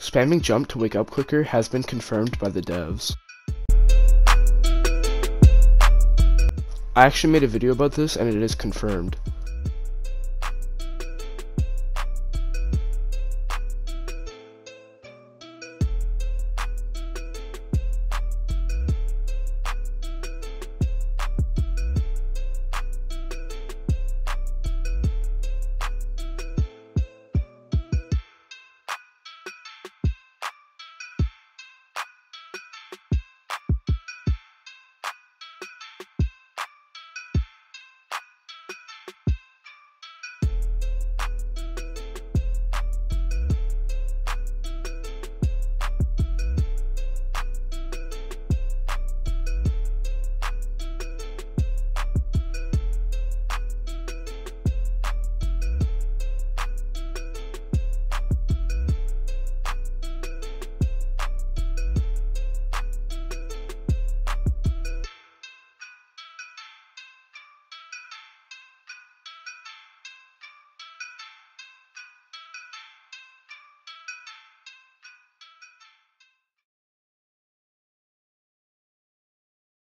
Spamming jump to wake up quicker has been confirmed by the devs. I actually made a video about this and it is confirmed.